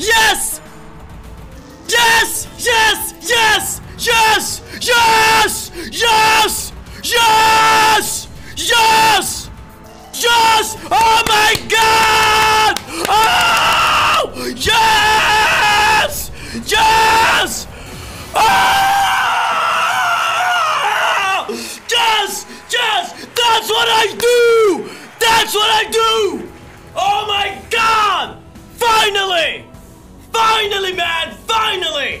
Oh! Yes! Yes! Yes! Yes! Yes! Yes! Yes! Yes! Yes! Yes! Oh my god! Oh! Yes! Yes! Oh! Yes! Yes! That's what I do! Finally, man! Finally!